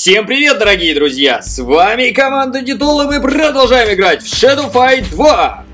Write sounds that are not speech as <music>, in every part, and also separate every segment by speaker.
Speaker 1: Всем привет, дорогие друзья! С вами команда Дидол, и мы продолжаем играть в Shadow Fight 2!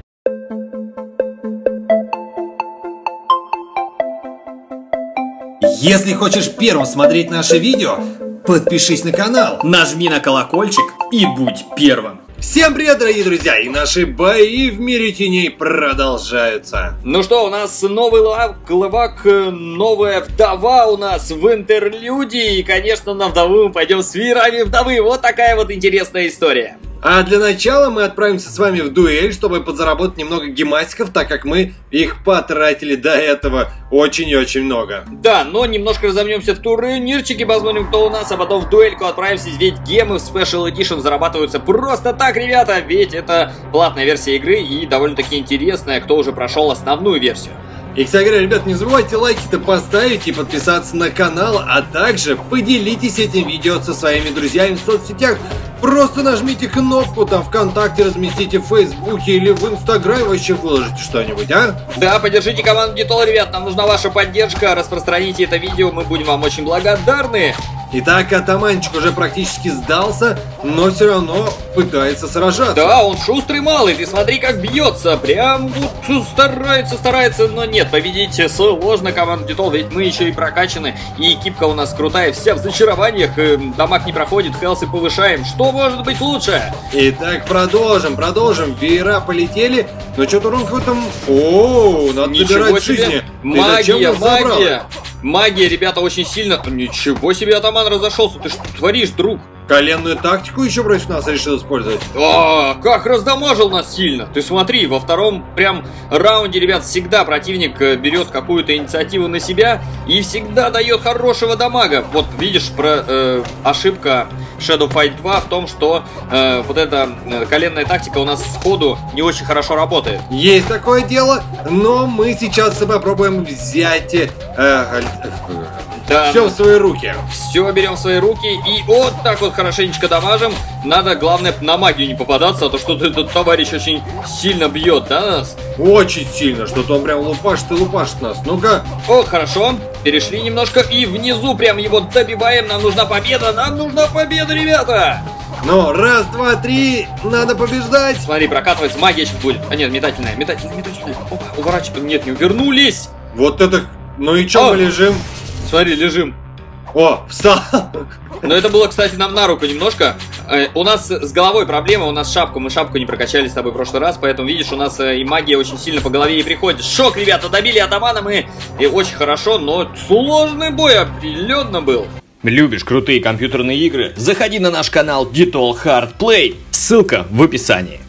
Speaker 2: Если хочешь первым смотреть наши видео, подпишись на канал.
Speaker 1: Нажми на колокольчик и будь первым!
Speaker 2: Всем привет, дорогие друзья! И наши бои в мире теней продолжаются.
Speaker 1: Ну что, у нас новый лав, левак, новая вдова у нас в интерлюдии. И, конечно, на вдову мы пойдем с вирами вдовы. Вот такая вот интересная история.
Speaker 2: А для начала мы отправимся с вами в дуэль, чтобы подзаработать немного гематиков, так как мы их потратили до этого очень и очень много.
Speaker 1: Да, но немножко разомнемся в турнирчике, посмотрим, кто у нас, а потом в дуэльку отправимся, ведь гемы в Special Edition зарабатываются просто так, ребята, ведь это платная версия игры и довольно-таки интересная, кто уже прошел основную версию.
Speaker 2: И, кстати говоря, ребят, не забывайте лайки-то поставить и подписаться на канал, а также поделитесь этим видео со своими друзьями в соцсетях. Просто нажмите кнопку там ВКонтакте, разместите в Фейсбуке или в Инстаграме, вообще выложите что-нибудь, а?
Speaker 1: Да, поддержите команду Дитол, ребят, нам нужна ваша поддержка, распространите это видео, мы будем вам очень благодарны.
Speaker 2: Итак, атаманчик уже практически сдался, но все равно пытается сражаться.
Speaker 1: Да, он шустрый малый, ты смотри, как бьется. Прям вот старается, старается, но нет, победить сложно команду Дитол, ведь мы еще и прокачаны, и экипка у нас крутая, вся в зачарованиях, э, дамаг не проходит, хелсы повышаем. Что может быть лучше?
Speaker 2: Итак, продолжим, продолжим. Веера полетели, но что-то урон какой-то... О, надо
Speaker 1: Ничего
Speaker 2: забирать
Speaker 1: себе.
Speaker 2: жизни.
Speaker 1: Магия,
Speaker 2: нас забрал?
Speaker 1: Магия. Ребята, очень сильно... Ничего себе, атаман разошелся. Ты что творишь, друг?
Speaker 2: Коленную тактику еще против нас решил использовать.
Speaker 1: А, как раздамажил нас сильно. Ты смотри, во втором прям раунде, ребят, всегда противник э, берет какую-то инициативу на себя и всегда дает хорошего дамага. Вот видишь, про э, ошибка Shadow Fight 2 в том, что э, вот эта э, коленная тактика у нас сходу не очень хорошо работает.
Speaker 2: Есть такое дело, но мы сейчас попробуем взять э,
Speaker 1: Да,
Speaker 2: все в свои руки.
Speaker 1: Все берем в свои руки и вот так вот хорошенечко дамажим. Надо, главное, на магию не попадаться, а то что-то этот товарищ очень сильно бьет, да, нас?
Speaker 2: Очень сильно, что-то он прям лупашит и лупашит нас. Ну-ка,
Speaker 1: О, хорошо. Перешли немножко и внизу прям его добиваем. Нам нужна победа, нам нужна победа, ребята!
Speaker 2: ну, раз, два, три, надо побеждать.
Speaker 1: Смотри, прокатывается, магия сейчас будет. А нет, метательная, метательная, метательная. Опа, уворачиваем. Нет, не увернулись.
Speaker 2: Вот это, ну и чё
Speaker 1: О.
Speaker 2: мы лежим?
Speaker 1: Смотри, лежим.
Speaker 2: О, встал.
Speaker 1: Но это было, кстати, нам на руку немножко. Э, у нас с головой проблема, у нас шапку, мы шапку не прокачали с тобой в прошлый раз, поэтому, видишь, у нас э, и магия очень сильно по голове не приходит. Шок, ребята, добили атамана мы, и очень хорошо, но сложный бой определенно был. Любишь крутые компьютерные игры? Заходи на наш канал Detol Hard Play, ссылка в описании.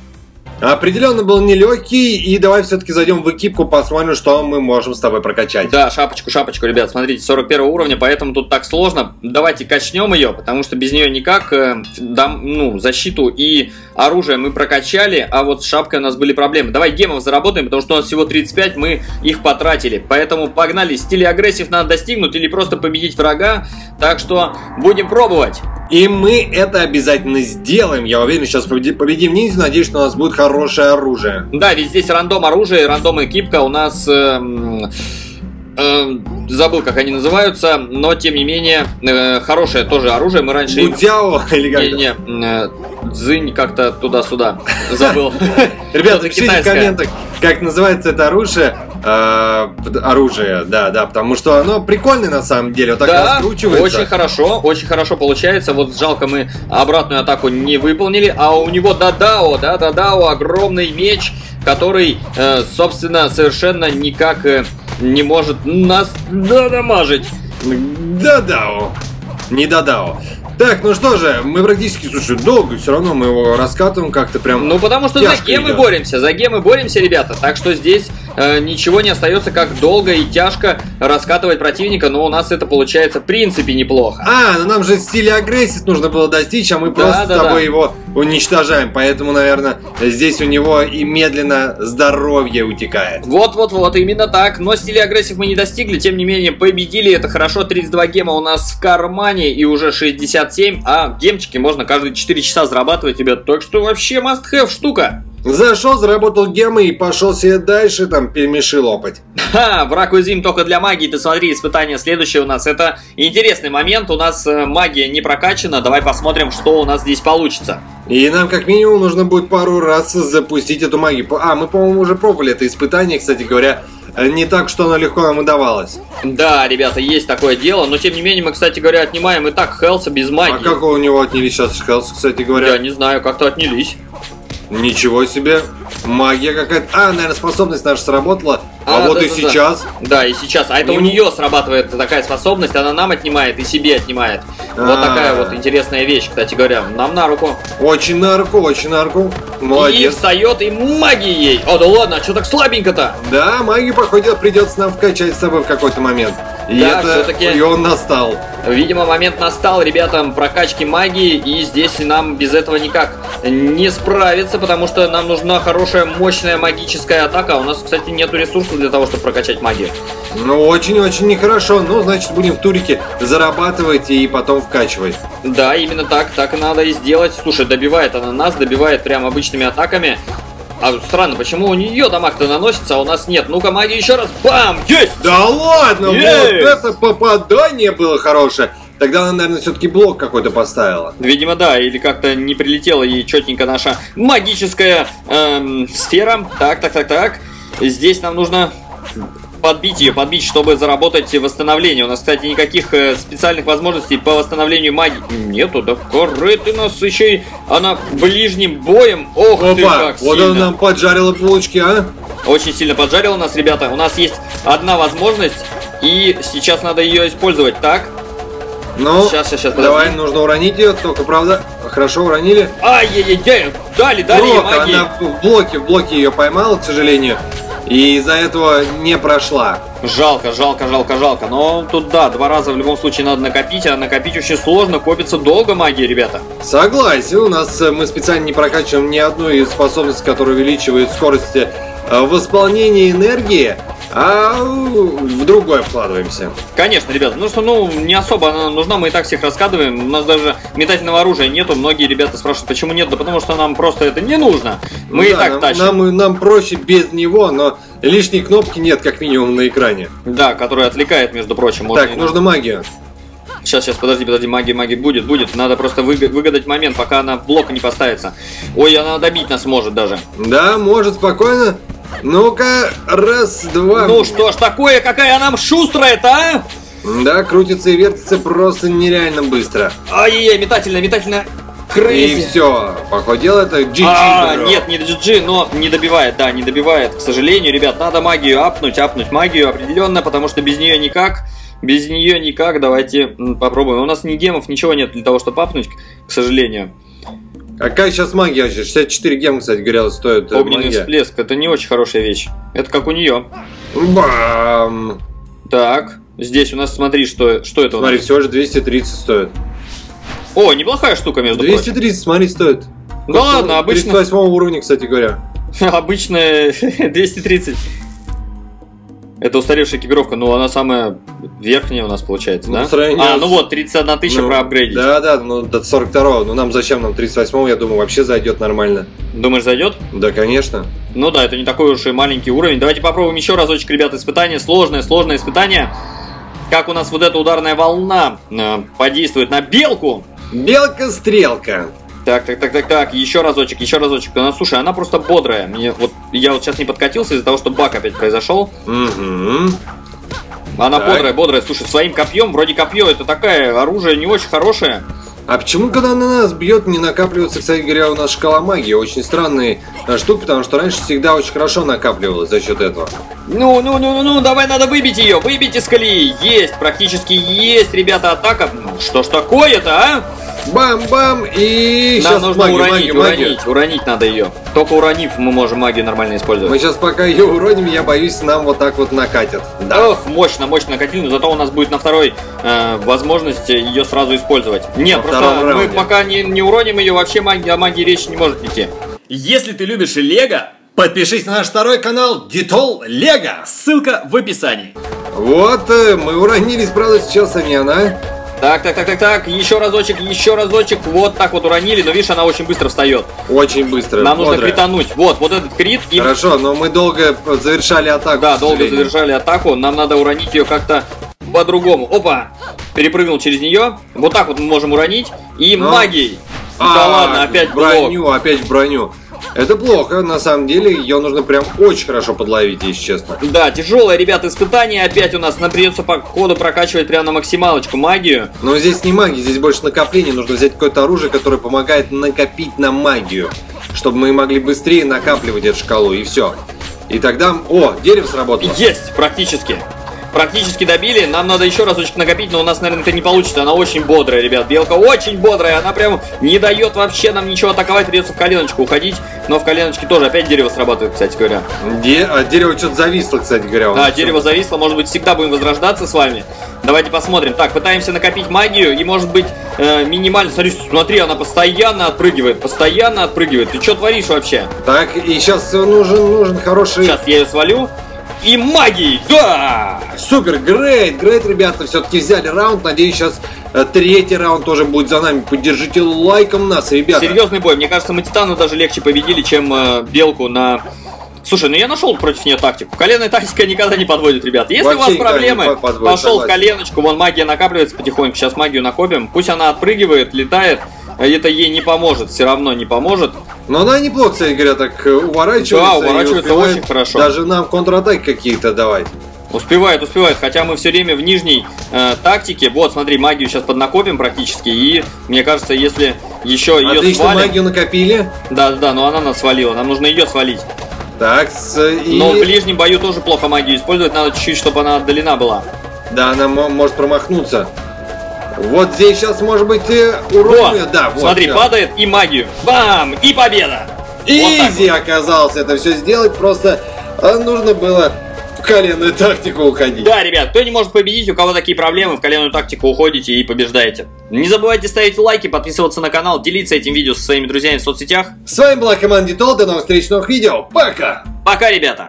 Speaker 2: Определенно был нелегкий, и давай все-таки зайдем в экипку, посмотрим, что мы можем с тобой прокачать.
Speaker 1: Да, шапочку, шапочку, ребят, смотрите, 41 уровня, поэтому тут так сложно. Давайте качнем ее, потому что без нее никак. э, дам, ну, защиту и оружие мы прокачали, а вот с шапкой у нас были проблемы. Давай гемов заработаем, потому что у нас всего 35, мы их потратили. Поэтому погнали, стиле агрессив надо достигнуть или просто победить врага. Так что будем пробовать.
Speaker 2: И мы это обязательно сделаем. Я уверен, сейчас победи- победим ниндзя. Надеюсь, что у нас будет хорошее оружие.
Speaker 1: Да, ведь здесь рандом оружия, рандом экипка у нас... эм, эм, забыл, как они называются, но тем не менее э, хорошее тоже оружие. Мы раньше их-
Speaker 2: Будяо или как?
Speaker 1: Не, не, э, дзынь как-то туда-сюда. Забыл. <laughs>
Speaker 2: Ребята, пишите в комментах, как называется это оружие. Э, оружие, да, да, потому что оно прикольное на самом деле, вот так
Speaker 1: Да,
Speaker 2: раскручивается.
Speaker 1: очень хорошо, очень хорошо получается. Вот жалко мы обратную атаку не выполнили, а у него Дадао, да, Дадао огромный меч, который, э, собственно, совершенно никак э, не может нас додамажить.
Speaker 2: Да-дао. Не да-дао. Так, ну что же, мы практически, слушай, долго, все равно мы его раскатываем как-то прям...
Speaker 1: Ну, потому что за гемы
Speaker 2: идет.
Speaker 1: боремся, за гемы боремся, ребята. Так что здесь ничего не остается, как долго и тяжко раскатывать противника, но у нас это получается в принципе неплохо.
Speaker 2: А, ну нам же стиле агрессив нужно было достичь, а мы
Speaker 1: Да,
Speaker 2: просто
Speaker 1: да,
Speaker 2: с тобой
Speaker 1: да.
Speaker 2: его уничтожаем. Поэтому, наверное, здесь у него и медленно здоровье утекает.
Speaker 1: Вот-вот-вот, именно так. Но стиле агрессив мы не достигли, тем не менее победили. Это хорошо, 32 гема у нас в кармане и уже 67. А гемчики можно каждые 4 часа зарабатывать, ребят. Так что вообще must have штука.
Speaker 2: Зашел, заработал гемы и пошел себе дальше, там, перемеши лопать.
Speaker 1: Ха, враг уязвим только для магии. Ты смотри, испытание следующее у нас. Это интересный момент. У нас э, магия не прокачана. Давай посмотрим, что у нас здесь получится.
Speaker 2: И нам как минимум нужно будет пару раз запустить эту магию. А, мы, по-моему, уже пробовали это испытание, кстати говоря. Э, не так, что оно легко нам удавалось.
Speaker 1: Да, ребята, есть такое дело. Но, тем не менее, мы, кстати говоря, отнимаем и так Хелса без магии.
Speaker 2: А как у него отнялись сейчас Хелс, кстати говоря?
Speaker 1: Я не знаю, как-то отнялись.
Speaker 2: Ничего себе. Магия какая-то. А, наверное, способность наша сработала. А,
Speaker 1: А,
Speaker 2: вот
Speaker 1: да,
Speaker 2: и
Speaker 1: да, да.
Speaker 2: сейчас.
Speaker 1: Да, и сейчас. А это у
Speaker 2: Ему-
Speaker 1: нее срабатывает такая способность, она нам отнимает и себе отнимает. Вот
Speaker 2: А.
Speaker 1: такая вот интересная вещь, кстати говоря. Нам на руку.
Speaker 2: Очень на руку, очень на руку.
Speaker 1: И
Speaker 2: Молодец.
Speaker 1: встает и магии ей. О, да ладно, а что так слабенько-то?
Speaker 2: Да, магию, походу, придется нам вкачать с собой в какой-то момент. И
Speaker 1: Да,
Speaker 2: это... И он настал.
Speaker 1: Видимо, момент настал, ребятам, прокачки магии, и здесь нам без этого никак не справиться, потому что нам нужна хорошая, мощная магическая атака. А У нас, кстати, нету ресурсов для того, чтобы прокачать магию.
Speaker 2: Ну, очень-очень нехорошо. Ну, значит, будем в турике зарабатывать и потом вкачивать.
Speaker 1: Да, именно так, так и надо и сделать. Слушай, добивает она нас, добивает прям обычными атаками. А странно, почему у нее дамаг-то наносится, а у нас нет? Ну-ка, магия еще раз. Бам! Есть!
Speaker 2: Да ладно,
Speaker 1: Есть!
Speaker 2: вот это попадание было хорошее. Тогда она, наверное, все-таки блок какой-то поставила.
Speaker 1: Видимо, да, или как-то не прилетела ей четенько наша магическая эм, сфера. Так, так, так, так. Здесь нам нужно подбить ее, подбить, чтобы заработать восстановление. У нас, кстати, никаких э, специальных возможностей по восстановлению магии нету. Да коры ты нас еще и... Она ближним боем. Ох ты,
Speaker 2: Опа,
Speaker 1: как
Speaker 2: вот
Speaker 1: сильно.
Speaker 2: она нам поджарила булочки, а?
Speaker 1: Очень сильно поджарила нас, ребята. У нас есть одна возможность, и сейчас надо ее использовать. Так,
Speaker 2: Ну,
Speaker 1: Щас, щас, щас,
Speaker 2: давай,
Speaker 1: подожди.
Speaker 2: нужно уронить ее, только, правда, хорошо уронили.
Speaker 1: ай-яй-яй, дали, дали
Speaker 2: Блок,
Speaker 1: магии.
Speaker 2: она в блоке, в блоке ее поймала, к сожалению. И из-за этого не прошла.
Speaker 1: Жалко, жалко, жалко, жалко. Но тут да, два раза в любом случае надо накопить, а накопить очень сложно, копится долго магия, ребята.
Speaker 2: Согласен, у нас э, мы специально не прокачиваем ни одну из способностей, которая увеличивает скорость э, восполнения энергии, а в другое вкладываемся.
Speaker 1: Конечно, ребята, ну что, ну, не особо она нужна, мы и так всех раскадываем. У нас даже метательного оружия нету. Многие ребята спрашивают, почему нет? Да потому что нам просто это не нужно. Мы и
Speaker 2: Да,
Speaker 1: так
Speaker 2: нам,
Speaker 1: тащим.
Speaker 2: Нам, нам проще без него, но лишней кнопки нет, как минимум, на экране.
Speaker 1: Да, который отвлекает, между прочим.
Speaker 2: так,
Speaker 1: и-
Speaker 2: нужно магию.
Speaker 1: Сейчас, сейчас, подожди, подожди, магия, магия будет, будет. Надо просто выга- выгадать момент, пока она блок не поставится. Ой, она добить нас может даже.
Speaker 2: Да, может, спокойно. Ну-ка, раз, два.
Speaker 1: Ну что ж такое, какая она шустрая-то, а?
Speaker 2: Да, крутится и вертится просто нереально быстро.
Speaker 1: Ай-яй, метательная, метательная.
Speaker 2: И
Speaker 1: Крейзи.
Speaker 2: все, походело это GG.
Speaker 1: А,
Speaker 2: бро.
Speaker 1: нет, не GG, но не добивает, да, не добивает. К сожалению, ребят, надо магию апнуть, апнуть магию определенно, потому что без нее никак. Без нее никак, давайте попробуем. У нас ни гемов, ничего нет для того, чтобы апнуть, к сожалению.
Speaker 2: Какая сейчас магия вообще? 64 гем, кстати говоря, стоит э,
Speaker 1: Огненный
Speaker 2: магия.
Speaker 1: всплеск, это не очень хорошая вещь. Это как у нее.
Speaker 2: Бам!
Speaker 1: Так, здесь у нас, смотри, что, что это у
Speaker 2: Смотри, всего же 230 стоит.
Speaker 1: О, неплохая штука, между прочим.
Speaker 2: 230, смотри, стоит.
Speaker 1: Да ладно, обычно,
Speaker 2: 38 уровня, кстати говоря. <laughs>
Speaker 1: обычная <laughs> 230. Это устаревшая экипировка, но она самая верхняя у нас получается,
Speaker 2: Ну,
Speaker 1: да?
Speaker 2: сравнению
Speaker 1: А, ну вот, 31 тысяча
Speaker 2: Ну,
Speaker 1: проапгрейдить.
Speaker 2: Да, да, ну до 42 Ну нам зачем нам 38 я думаю, вообще зайдет нормально.
Speaker 1: Думаешь, зайдет?
Speaker 2: Да, конечно.
Speaker 1: Ну да, это не такой уж и маленький уровень. Давайте попробуем еще разочек, ребят, испытание. Сложное, сложное испытание. Как у нас вот эта ударная волна э, подействует на белку.
Speaker 2: Белка-стрелка.
Speaker 1: Так, так, так, так, так, еще разочек, еще разочек. Она, слушай, она просто бодрая. Мне, вот, я вот сейчас не подкатился из-за того, что баг опять произошел.
Speaker 2: Угу.
Speaker 1: Она
Speaker 2: Так.
Speaker 1: бодрая, бодрая. Слушай, своим копьем, вроде копье, это такое оружие не очень хорошее.
Speaker 2: А почему, когда на нас бьет, не накапливается, кстати говоря, у нас шкала магии? Очень странная э, штука, потому что раньше всегда очень хорошо накапливалась за счет этого.
Speaker 1: Ну, ну, ну, ну, ну, давай надо выбить ее, выбить из колеи. Есть, практически есть, ребята, атака. Ну, Что ж такое-то, а?
Speaker 2: Бам-бам! И
Speaker 1: Нам
Speaker 2: сейчас
Speaker 1: нужно
Speaker 2: магию,
Speaker 1: уронить,
Speaker 2: магию, магию.
Speaker 1: уронить, уронить надо ее. Только уронив, мы можем магию нормально
Speaker 2: Мы
Speaker 1: использовать.
Speaker 2: сейчас пока ее уроним, я боюсь, нам вот так вот накатят. Да.
Speaker 1: Ох, мощно, мощно накатили, но зато у нас будет на второй э, возможность ее сразу использовать. Нет, просто
Speaker 2: втором
Speaker 1: мы
Speaker 2: раунде.
Speaker 1: пока не, не уроним ее, вообще магии, о магии речи не может идти. Если ты любишь Лего,
Speaker 2: Подпишись на наш второй канал Детол Лего.
Speaker 1: ссылка в описании.
Speaker 2: Вот, э, мы уронились, правда, сейчас, а не она.
Speaker 1: Так, так, так, так, так, еще разочек, еще разочек, вот так вот уронили, но видишь, она очень быстро встает.
Speaker 2: Очень быстро.
Speaker 1: Нам нужно
Speaker 2: бодрая.
Speaker 1: критануть. Вот, вот этот крит. И...
Speaker 2: Хорошо, но мы долго завершали атаку.
Speaker 1: Да, долго завершали атаку, нам надо уронить ее как-то по-другому. Опа! Перепрыгнул через нее. Вот так вот мы можем уронить. И
Speaker 2: Ну.
Speaker 1: магией.
Speaker 2: А,
Speaker 1: да ладно, опять блок.
Speaker 2: броню, опять броню. Это плохо, на самом деле, ее нужно прям очень хорошо подловить, если честно.
Speaker 1: Да, тяжелое, ребят, испытание опять у нас. Нам придется по коду прокачивать прямо на максималочку магию.
Speaker 2: Но здесь не магия, здесь больше накопление. Нужно взять какое-то оружие, которое помогает накопить на магию. Чтобы мы могли быстрее накапливать эту шкалу, и все. И тогда... О, дерево сработало.
Speaker 1: Есть, практически. Практически добили. Нам надо еще разочек накопить, но у нас, наверное, это не получится. Она очень бодрая, ребят. Белка очень бодрая. Она прям не дает вообще нам ничего атаковать. Придется в коленочку уходить. Но в коленочке тоже опять дерево срабатывает, кстати говоря.
Speaker 2: Де- а, дерево что-то зависло, кстати говоря.
Speaker 1: Да,
Speaker 2: нас.
Speaker 1: дерево зависло. Может быть, всегда будем возрождаться с вами. Давайте посмотрим. Так, пытаемся накопить магию. И, может быть, э, минимально... Смотри, смотри, она постоянно отпрыгивает. Постоянно отпрыгивает. Ты что творишь вообще?
Speaker 2: Так, и сейчас нужен, нужен хороший...
Speaker 1: Сейчас я ее свалю. И магией! Да!
Speaker 2: Супер, грейт, грейт, ребята, все-таки взяли раунд. Надеюсь, сейчас э, третий раунд тоже будет за нами. Поддержите лайком нас, ребята.
Speaker 1: Серьезный бой. Мне кажется, мы Титана даже легче победили, чем э, Белку на... Слушай, ну я нашел против нее тактику. Коленная тактика никогда не подводит, ребят. Если
Speaker 2: Вообще
Speaker 1: у вас проблемы,
Speaker 2: по- подводит,
Speaker 1: пошел в
Speaker 2: согласен.
Speaker 1: коленочку, вон магия накапливается потихоньку. Сейчас магию накопим. Пусть она отпрыгивает, летает. Это ей не поможет, все равно не поможет.
Speaker 2: Но она неплохо, кстати говоря, так э, уворачивается.
Speaker 1: Да, уворачивается очень хорошо.
Speaker 2: Даже нам контратаки какие-то давать.
Speaker 1: Успевает, успевает. Хотя мы все время в нижней э, тактике. Вот, смотри, магию сейчас поднакопим практически. И мне кажется, если еще ее
Speaker 2: Отлично,
Speaker 1: свалим...
Speaker 2: магию накопили.
Speaker 1: Да, да, да, но она нас свалила. Нам нужно ее свалить.
Speaker 2: Так, с, и...
Speaker 1: Но в ближнем бою тоже плохо магию использовать. Надо чуть-чуть, чтобы она отдалена была.
Speaker 2: Да, она мо- может промахнуться. Вот здесь сейчас может быть э,
Speaker 1: Во!
Speaker 2: урон. Да, вот.
Speaker 1: Смотри,
Speaker 2: всё.
Speaker 1: падает и магию. Бам! И победа! Вот
Speaker 2: Изи оказалось это все сделать, просто э, нужно было в коленную тактику уходить.
Speaker 1: Да, ребят, кто не может победить, у кого такие проблемы, в коленную тактику уходите и побеждаете. Не забывайте ставить лайки, подписываться на канал, делиться этим видео со своими друзьями в соцсетях.
Speaker 2: С вами была команда Дитол, до новых встреч, новых видео, пока!
Speaker 1: Пока, ребята!